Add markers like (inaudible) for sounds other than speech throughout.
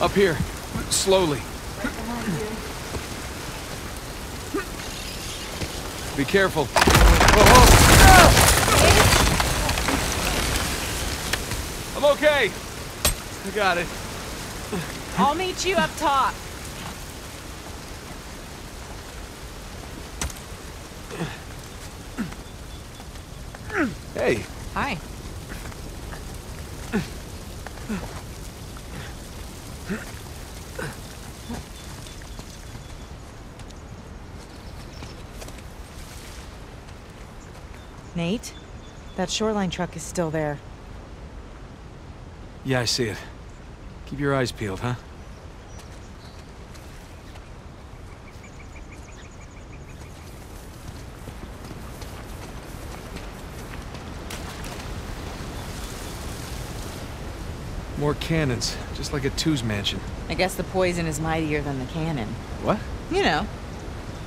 Up here. Slowly. Be careful. Whoa, whoa. I'm okay. I got it. I'll meet you up top. Hey, Hi. Nate, that shoreline truck is still there. Yeah, I see it. Keep your eyes peeled, huh? More cannons, just like at Tew's mansion. I guess the poison is mightier than the cannon. What? You know,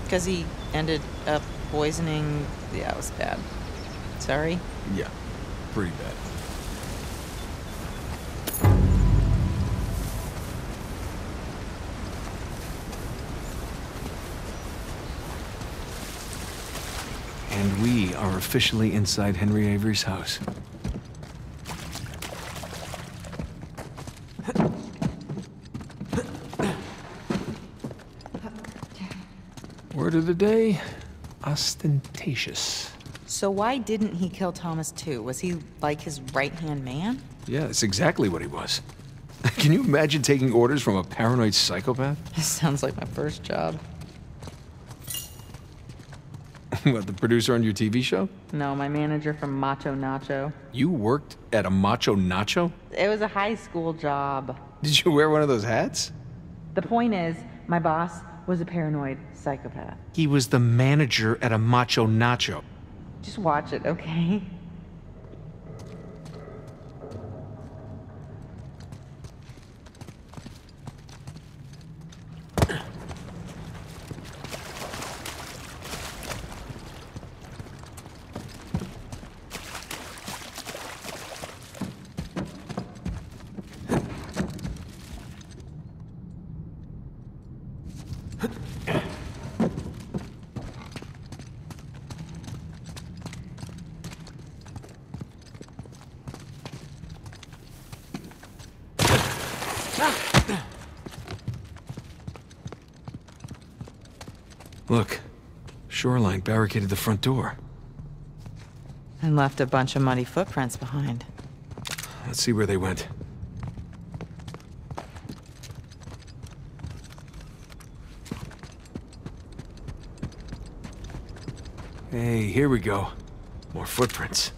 because he ended up poisoning. Yeah, it was bad. Sorry. Yeah, pretty bad. And we are officially inside Henry Avery's house. (coughs) Word of the day ostentatious. So why didn't he kill Thomas too? Was he like his right-hand man? Yeah, that's exactly what he was. (laughs) Can you imagine taking orders from a paranoid psychopath? (laughs) This sounds like my first job. (laughs) what, the producer on your TV show? No, my manager from Macho Nacho. You worked at a macho nacho? It was a high school job. Did you wear one of those hats? The point is, my boss was a paranoid psychopath. He was the manager at a macho nacho. Just watch it, okay? Look, Shoreline barricaded the front door. And left a bunch of muddy footprints behind. Let's see where they went. Hey, here we go. More footprints.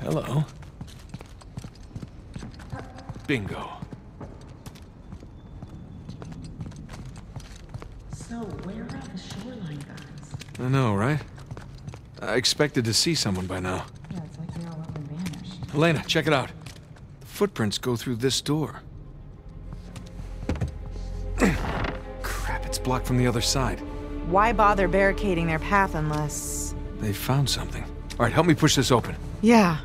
Hello. Bingo. So, where are the shoreline guys? I know, right? I expected to see someone by now. Yeah, it's like they all up and vanished. Elena, check it out. The footprints go through this door. (clears throat) Crap, it's blocked from the other side. Why bother barricading their path unless... They found something. All right, help me push this open. Yeah.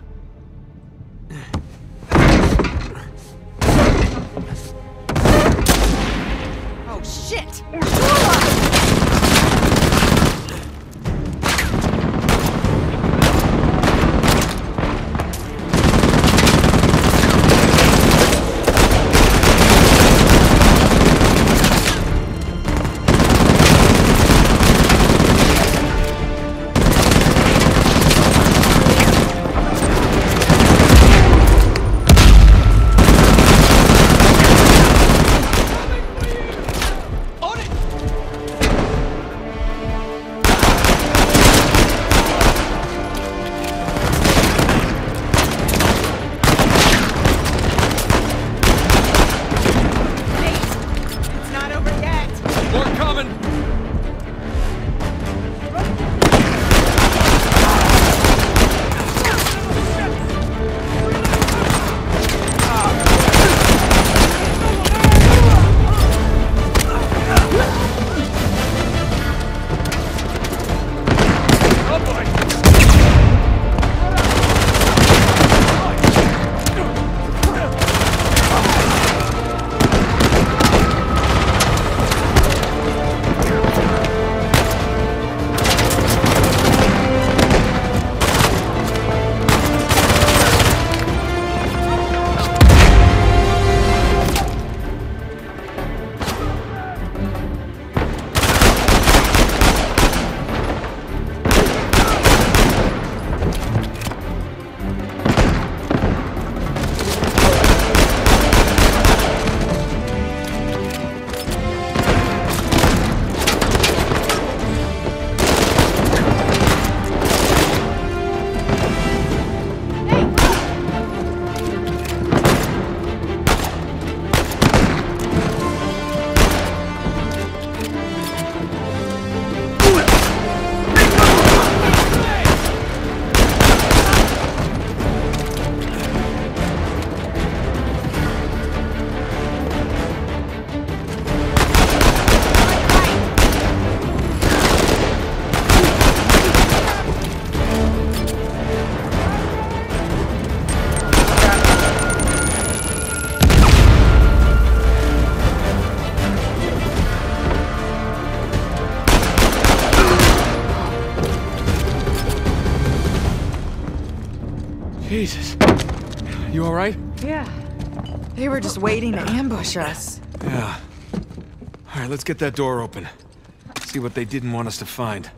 Jesus. You all right? Yeah. They were just waiting to ambush us. Yeah. All right, let's get that door open. See what they didn't want us to find.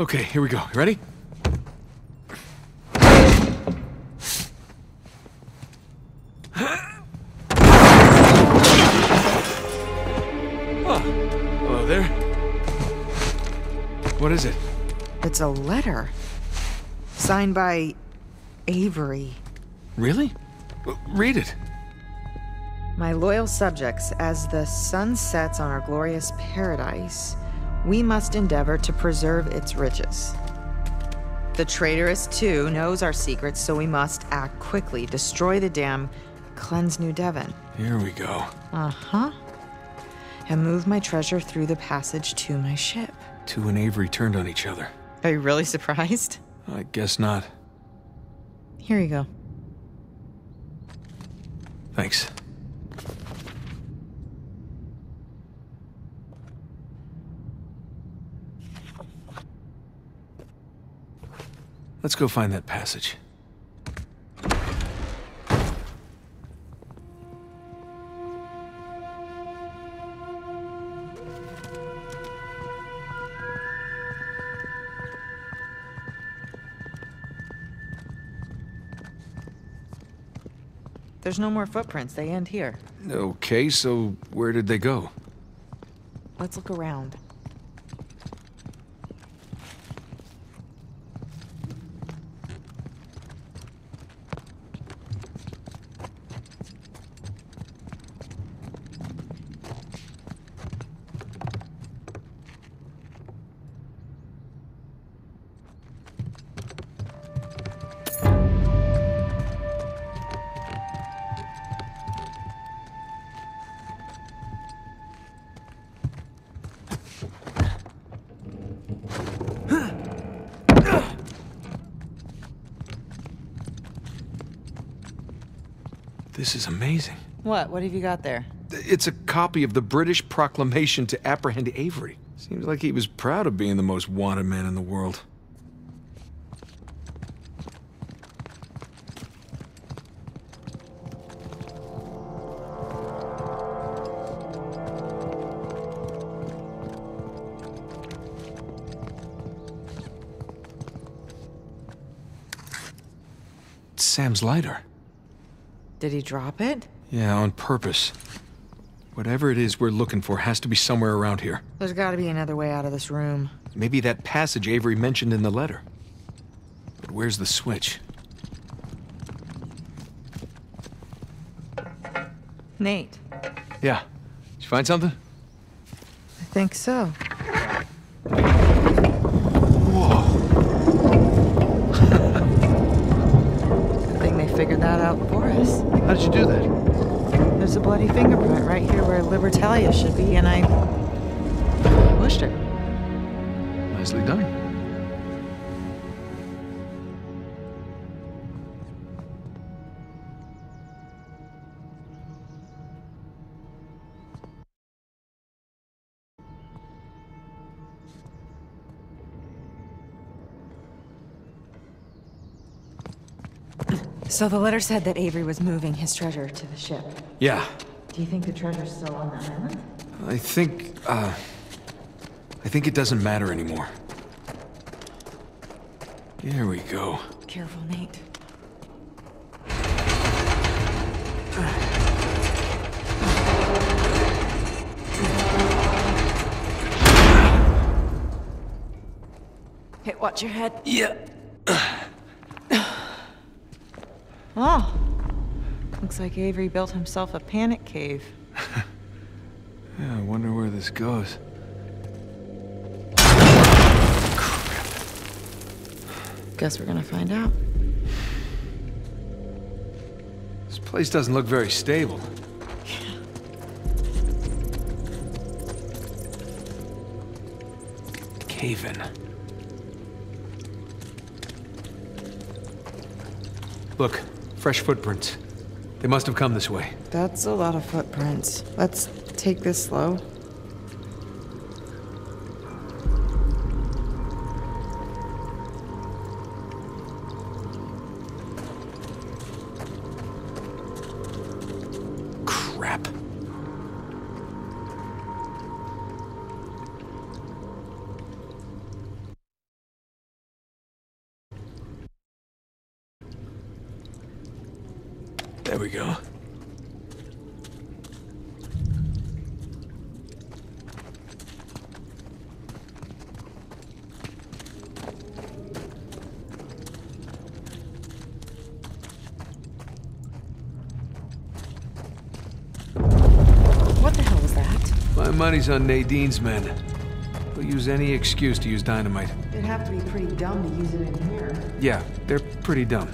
Okay, here we go. You ready? Oh, hello there. What is it? It's a letter. Signed by Avery. Really? Read it. My loyal subjects, as the sun sets on our glorious paradise, we must endeavor to preserve its riches. The traitorous, Tew, knows our secrets, so we must act quickly, destroy the dam, cleanse New Devon. Here we go. Uh huh. And move my treasure through the passage to my ship. Tew and Avery turned on each other. Are you really surprised? I guess not. Here you go. Thanks. Let's go find that passage. There's no more footprints. They end here. Okay, so where did they go? Let's look around. What? What have you got there? It's a copy of the British proclamation to apprehend Avery. Seems like he was proud of being the most wanted man in the world. Sam's lighter. Did he drop it? Yeah, on purpose. Whatever it is we're looking for has to be somewhere around here. There's gotta be another way out of this room. Maybe that passage Avery mentioned in the letter. But where's the switch? Nate, Yeah. Did you find something? I think so. Bloody fingerprint right here where Libertalia should be, and I pushed it. Nicely done. So the letter said that Avery was moving his treasure to the ship. Yeah. Do you think the treasure's still on the island? I think, uh... I think it doesn't matter anymore. Here we go. Careful, Nate. Hey, watch your head. Yeah. Oh. Looks like Avery built himself a panic cave. (laughs) Yeah, I wonder where this goes. Guess we're gonna find out. This place doesn't look very stable. Cave in. Look, fresh footprints. They must have come this way. That's a lot of footprints. Let's take this slow. My on Nadine's men. They'll use any excuse to use dynamite. It'd have to be pretty dumb to use it in here. Yeah, they're pretty dumb.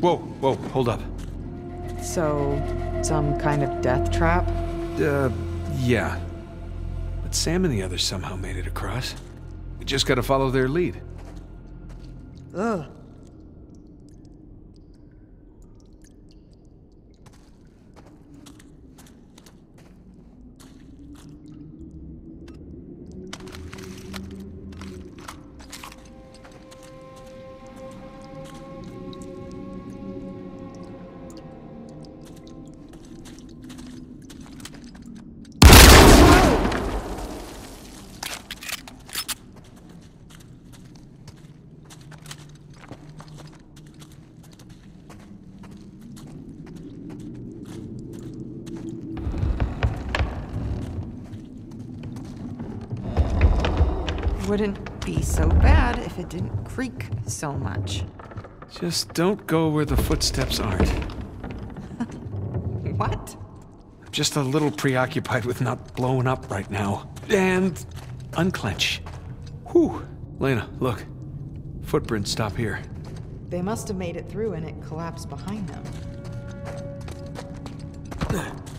Whoa, whoa, hold up. So, some kind of death trap? Uh, yeah. But Sam and the others somehow made it across. We just gotta follow their lead. Ugh. So much. Just don't go where the footsteps aren't. (laughs) What? I'm just a little preoccupied with not blowing up right now. And unclench. Whew. Lena, look. Footprints stop here. They must have made it through and it collapsed behind them. (laughs)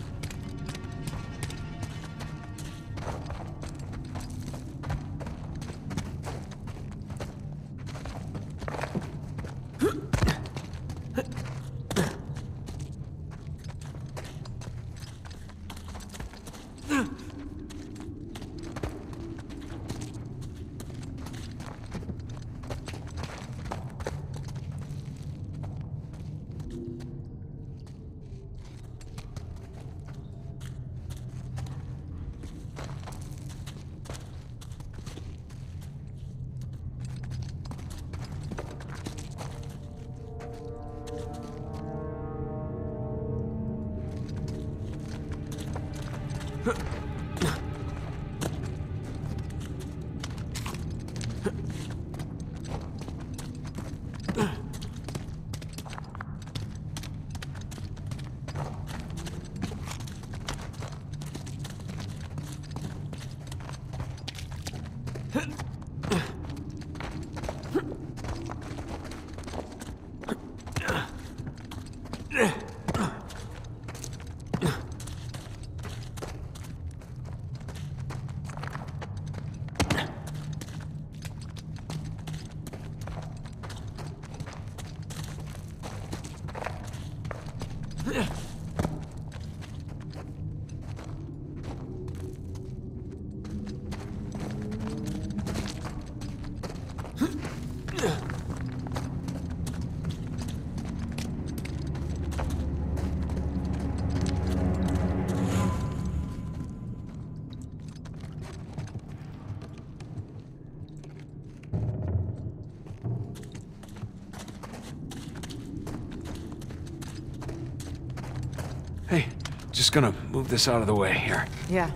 just gonna move this out of the way here. Yeah.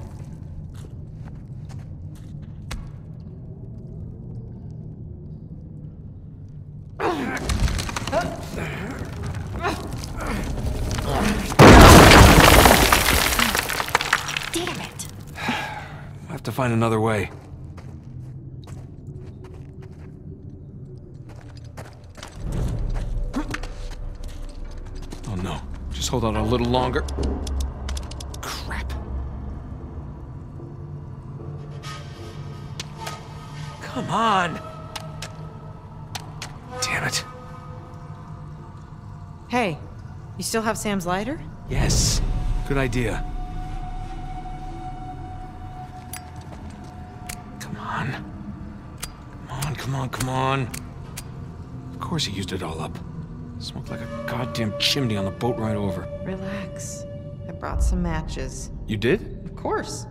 Damn it! I have to find another way. Oh no. Just hold on a little longer. Come on! Damn it. Hey, you still have Sam's lighter? Yes. Good idea. Come on. Come on, come on, come on. Of course he used it all up. Smoked like a goddamn chimney on the boat ride over. Relax. I brought some matches. You did? Of course.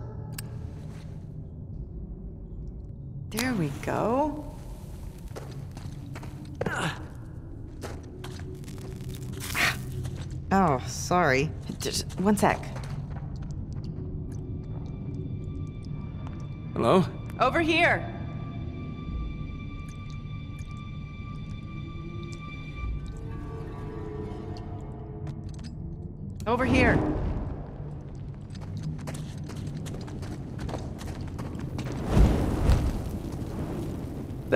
We go. Oh, sorry. Just one sec. Hello? Over here. Over here.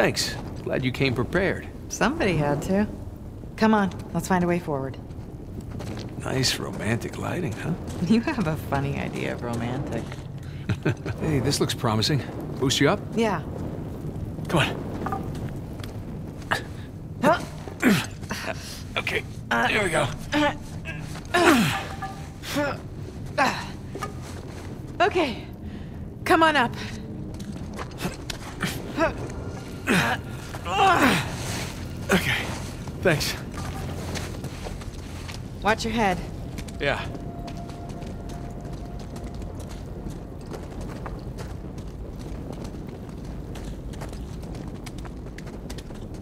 Thanks. Glad you came prepared. Somebody had to. Come on, let's find a way forward. Nice romantic lighting, huh? (laughs) You have a funny idea of romantic. (laughs) Hey, this looks promising. Boost you up? Yeah. Come on. Huh? (coughs) Okay. There we go. (coughs) Okay. Come on up. Thanks. Watch your head. Yeah.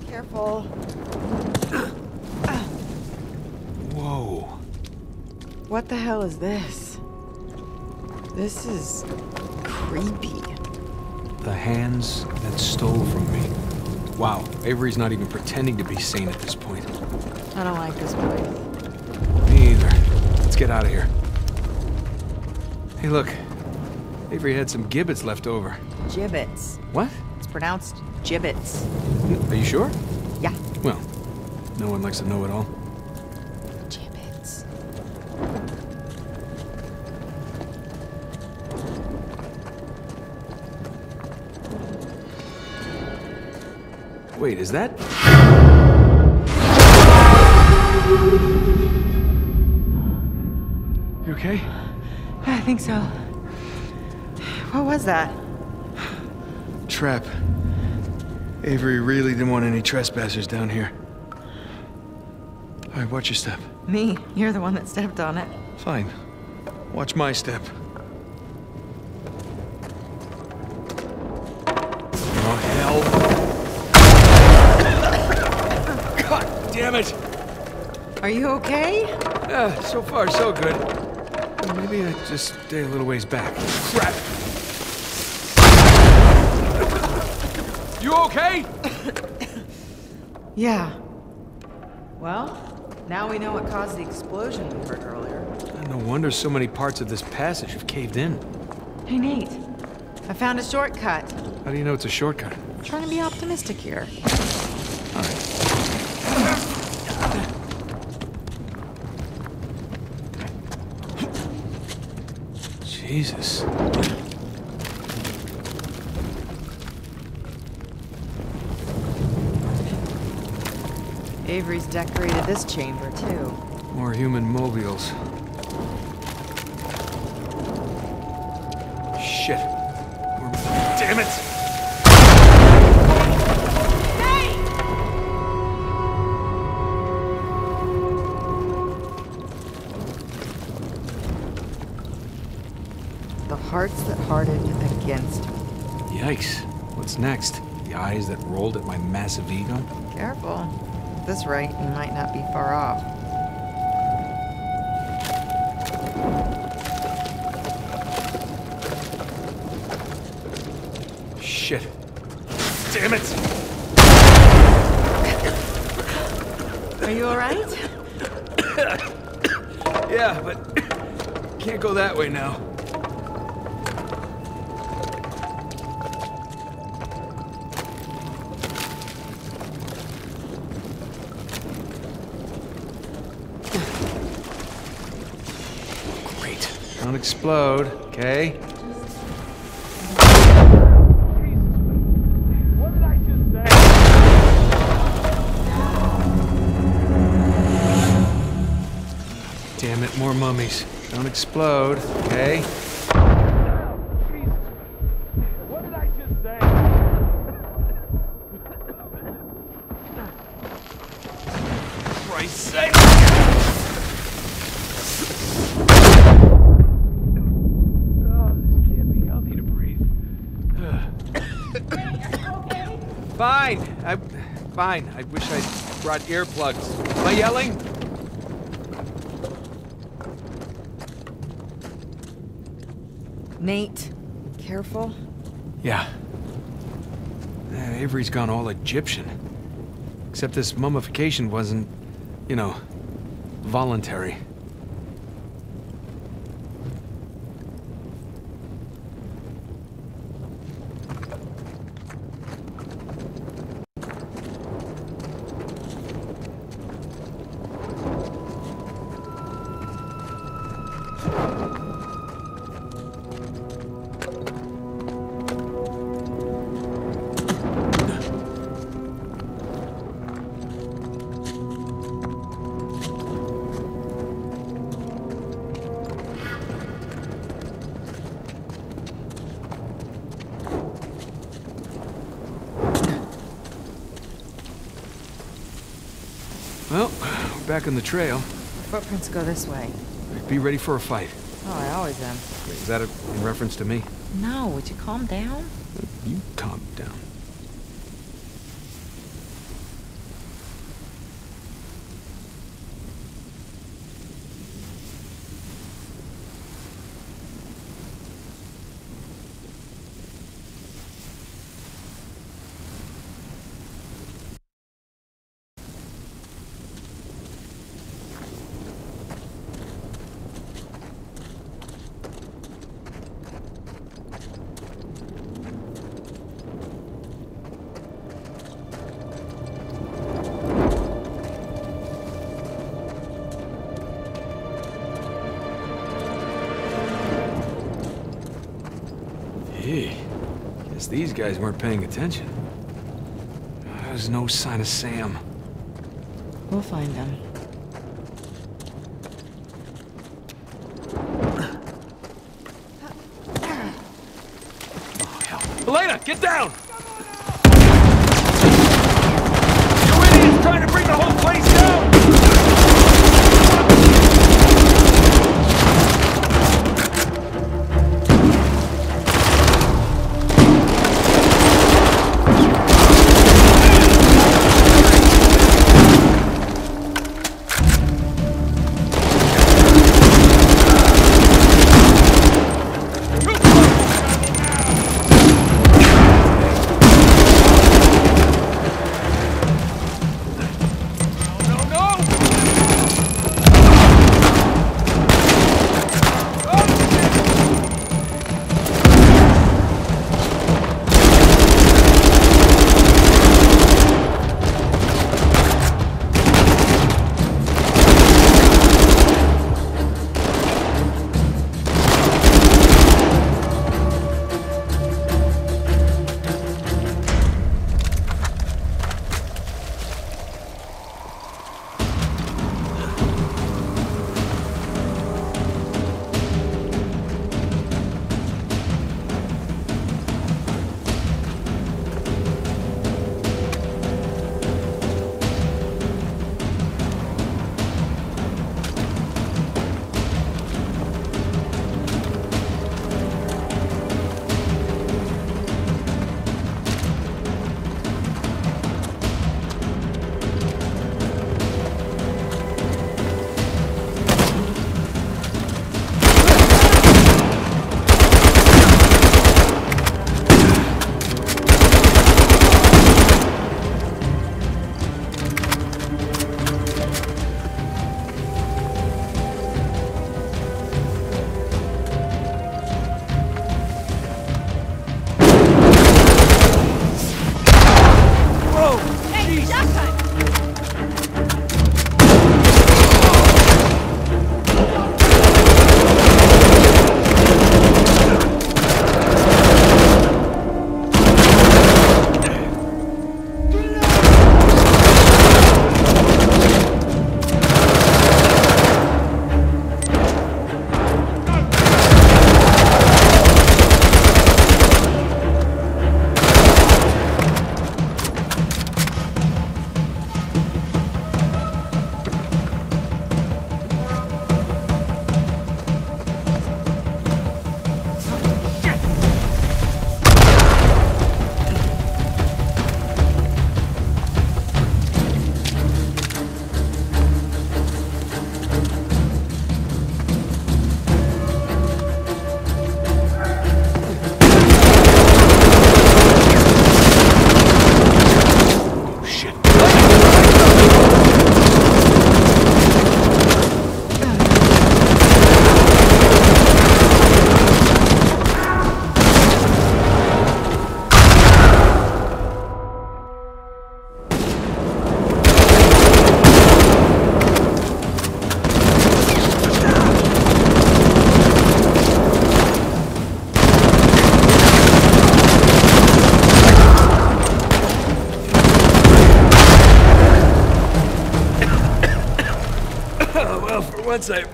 Careful. Whoa. What the hell is this? This is creepy. The hands that stole from me. Wow, Avery's not even pretending to be sane at this point. I don't like this place. Me either. Let's get out of here. Hey, look. Avery had some gibbets left over. Gibbets. What? It's pronounced gibbets. Are you sure? Yeah. Well, no one likes to know it all. Gibbets. Wait, is that? So. What was that? Trap. Avery really didn't want any trespassers down here. All right, watch your step. Me. You're the one that stepped on it. Fine. Watch my step. Oh, hell. God damn it! Are you okay? Yeah, so far so good. Well, maybe I just stay a little ways back. Crap! You okay? (coughs) Yeah. Well, now we know what caused the explosion we heard earlier. No wonder so many parts of this passage have caved in. Hey, Nate. I found a shortcut. How do you know it's a shortcut? I'm trying to be optimistic here. Jesus. Avery's decorated this chamber, too. More human mobiles. Shit. More... Damn it! Hearts that hardened against me. Yikes. What's next? The eyes that rolled at my massive ego? Careful. At this rate, you might not be far off. Shit. Damn it! Are you alright? (coughs) Yeah, but (coughs) can't go that way now. Explode, okay? Damn it, more mummies. Don't explode, okay? What did I just say? Christ's sake! Oh, this can't be healthy to breathe. Fine. I, fine. I wish I'd brought earplugs. Am I yelling? Nate, careful. Yeah. Uh, Avery's gone all Egyptian. Except this mummification wasn't, you know, voluntary. Back on the trail. Footprints go this way. Be ready for a fight. Oh, I always am. Is that a, in reference to me? No, would you calm down? You calm down. Guys weren't paying attention. There's no sign of Sam. We'll find them. Oh, Elena, get down!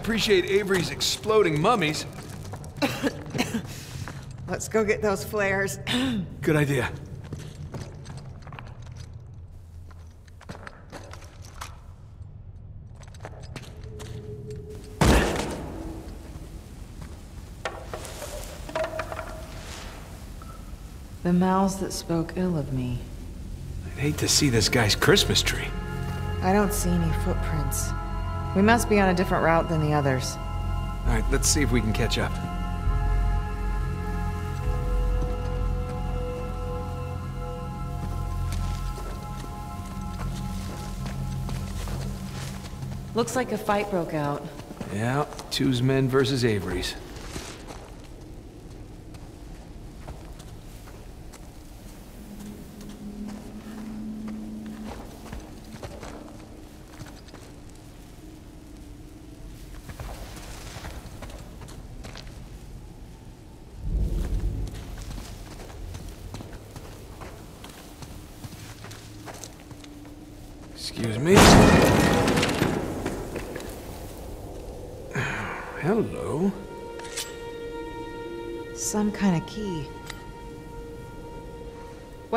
Appreciate Avery's exploding mummies. (coughs) Let's go get those flares. (coughs) Good idea. the mouths that spoke ill of me. I'd hate to see this guy's Christmas tree. I don't see any footprints. We must be on a different route than the others. All right, let's see if we can catch up. Looks like a fight broke out. Yeah, Tew's men versus Avery's.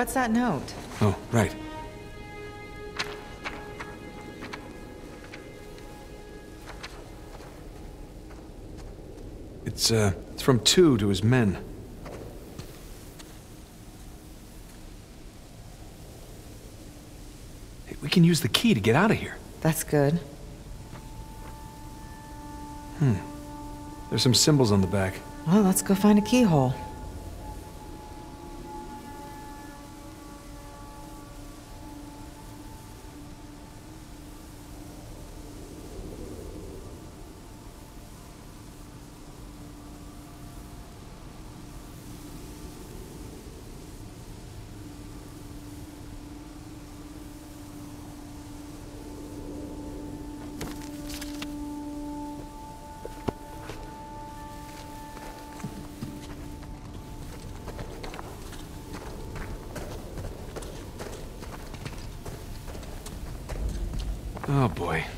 What's that note? Oh, right. It's, uh, it's from Tew to his men. Hey, we can use the key to get out of here. That's good. Hmm. There's some symbols on the back. Well, let's go find a keyhole. Oh boy.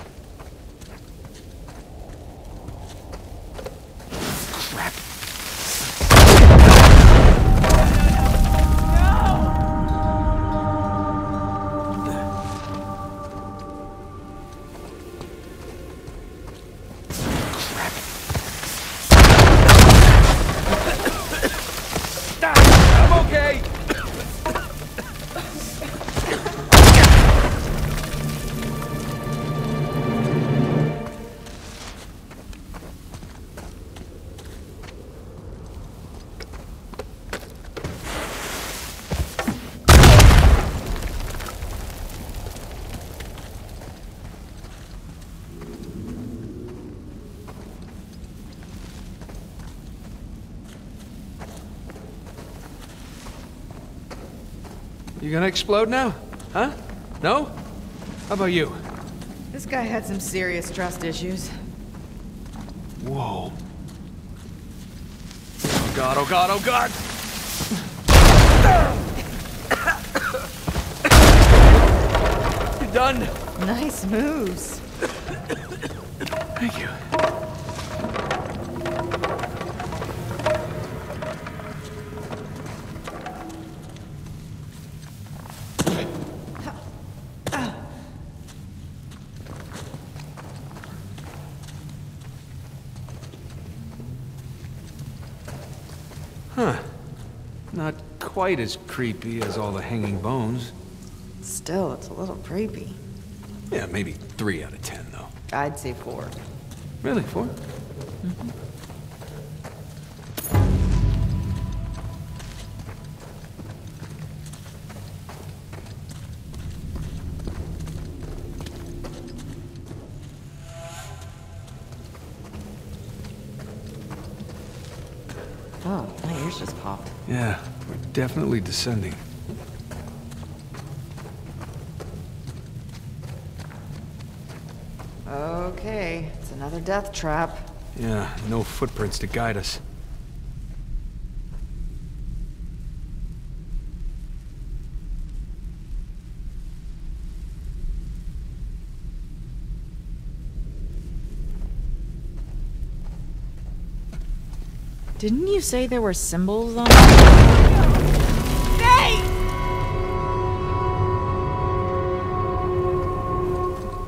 You gonna explode now? Huh? No? How about you? This guy had some serious trust issues. Whoa. Oh god, oh god, oh god! (coughs) You're done? Nice moves. (coughs) Thank you. Quite as creepy as all the hanging bones. Still, it's a little creepy. Yeah, maybe three out of ten, though. I'd say four. Really, 4 mm-hmm. Oh, my ears just popped. Yeah, definitely descending. Okay, it's another death trap. Yeah, no footprints to guide us. Didn't you say there were symbols on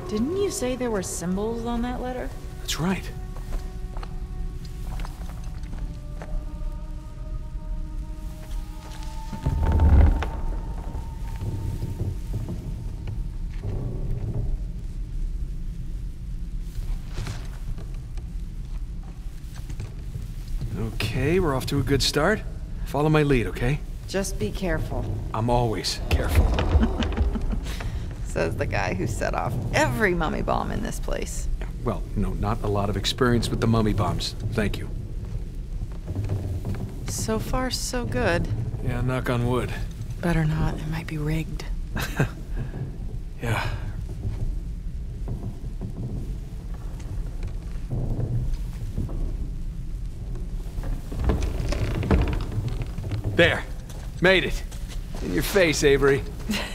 Didn't you say there were symbols on that letter? That's right. We're off to a good start. Follow my lead, okay? Just be careful, I'm always careful. (laughs) says the guy who set off every mummy bomb in this place. Well, no, not a lot of experience with the mummy bombs. Thank you. So far, so good. Yeah, knock on wood. Better not, it might be rigged. (laughs) Yeah. There. Made it. In your face, Avery. (laughs)